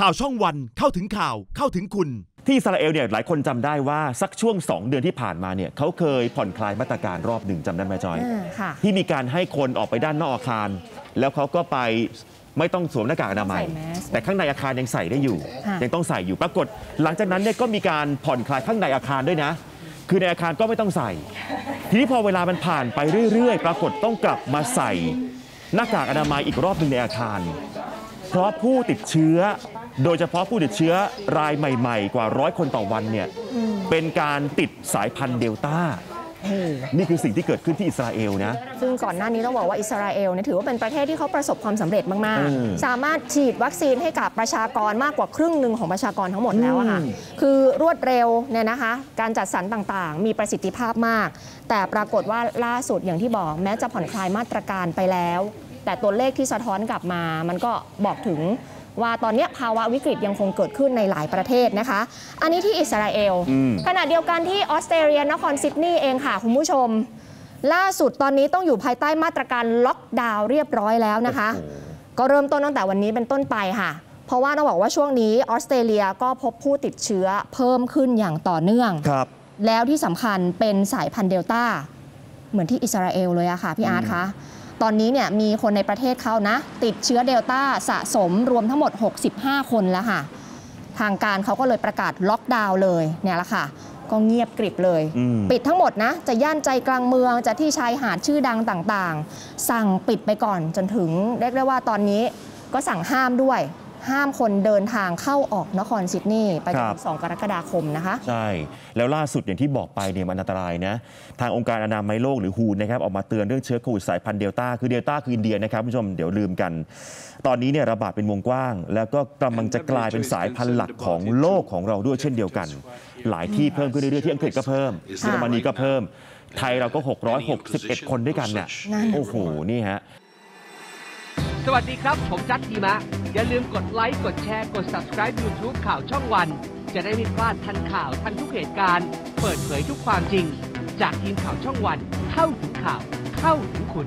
ข่าวช่องวันเข้าถึงข่าวเข้าถึงคุณ ที่อิสราเอลเนี่ยหลายคนจำได้ว่าสักช่วง 2 เดือนที่ผ่านมาเนี่ยเขาเคยผ่อนคลายมาตรการรอบหนึ่งจำได้ไหมจอย อ่าค่ะ ที่มีการให้คนออกไปด้านนอกอาคาร แล้วเขาก็ไปไม่ต้องสวมหน้ากากอนามัย ใส่แมสแต่ข้างในอาคารยังใส่ได้อยู่ ค่ะ ยังต้องใส่อยู่ปรากฏ หลังจากนั้นเนี่ยก็มีการผ่อนคลายข้างในอาคารด้วยนะ คือในอาคารก็ไม่ต้องใส่ ทีนี้พอเวลามันผ่านไปเรื่อยๆ ปรากฏต้องกลับมาใส่หน้ากากอนามัยอีกรอบหนึ่งในอาคาร เพราะผู้ติดเชื้อ โดยเฉพาะผู้ติดเชื้อรายใหม่ ๆ กว่าร้อยคนต่อวันเนี่ยเป็นการติดสายพันธุ์เดลต้า นี่คือสิ่งที่เกิดขึ้นที่อิสราเอลนะ ซึ่งก่อนหน้านี้ต้องบอกว่าอิสราเอลเนี่ยถือว่าเป็นประเทศที่เขาประสบความสำเร็จมากอืมๆสามารถฉีดวัคซีนให้กับประชากรมากกว่าครึ่งหนึ่งของประชากรทั้งหมดแล้วอะค่ะอืมคือรวดเร็วเนี่ยนะคะ การจัดสรรต่าง ๆ มีประสิทธิภาพมาก แต่ปรากฏว่าล่าสุดอย่างที่บอกแม้จะผ่อนคลายมาตรการไปแล้ว แต่ตัวเลขที่สะท้อนกลับมา มันก็บอกถึง ว่าตอนเนี้ยภาวะวิกฤตยังคงเกิดขึ้นในหลายประเทศนะคะ อันนี้ที่อิสราเอลอืมขณะเดียวกันที่ออสเตรเลียนครซิดนีย์เองค่ะคุณผู้ชม ล่าสุดตอนนี้ต้องอยู่ภายใต้มาตรการล็อกดาวน์เรียบร้อยแล้วนะคะ ก็เริ่มต้นตั้งแต่วันนี้เป็นต้นไปค่ะเพราะว่าต้องบอกว่าช่วงนี้ออสเตรเลียก็พบผู้ติดเชื้อเพิ่มขึ้นอย่างต่อเนื่อง ครับ แล้วที่สำคัญเป็นสายพันธุ์เดลต้า เหมือนที่อิสราเอลเลยอะค่ะพี่อาร์ตคะ ตอนนี้เนี่ยมีคนในประเทศเขานะ ติดเชื้อเดลต้าสะสมรวมทั้งหมด 65 คนแล้วค่ะ ทางการเขาก็เลยประกาศล็อกดาวน์เลยเนี่ยแหละค่ะ ก็เงียบกริบเลยอืมปิดทั้งหมดนะ จะย่านใจกลางเมืองจะที่ชายหาดชื่อดังต่างๆ สั่งปิดไปก่อนจนถึงเรียกได้ว่าตอนนี้ก็สั่งห้ามด้วย ห้ามคนเดินทางเข้าออกนครซิดนีย์ไปจนครัถึบง2กรกฎาคมนะคะ ใช่ แล้วล่าสุดอย่างที่บอกไปเนี่ยมันอันตรายนะ ทางองค์การอนามัยโลกหรือฮูนนะครับออกมาเตือนเรื่องเชื้อโควิดสายพันธุ์เดลต้าคือเดลต้าคืออินเดียนะครับคุณผู้ชมเดี๋ยวลืมกัน ตอนนี้เนี่ยระบาดเป็นวงกว้าง แล้วก็กำลังจะกลายเป็นสายพันธุ์หลักของโลกของเราด้วยเช่นเดียวกัน หลายที่เพิ่มขึ้นเรื่อยๆที่อังกฤษก็เพิ่มเยอรมนีก็เพิ่ม ไทยเราก็ 661 คนด้วยกันเนี่ยนั่นน่ะสิโอ้โหนี่ฮะ สวัสดีครับ ผมจัดทีมะ อย่าลืมกดไลค์ กดแชร์ กด subscribe YouTube ข่าวช่องวัน จะได้ไม่พลาดทันข่าวทันทุกเหตุการณ์ เปิดเผยทุกความจริง จากทีมข่าวช่องวัน เข้าถึงข่าว เข้าถึงคุณ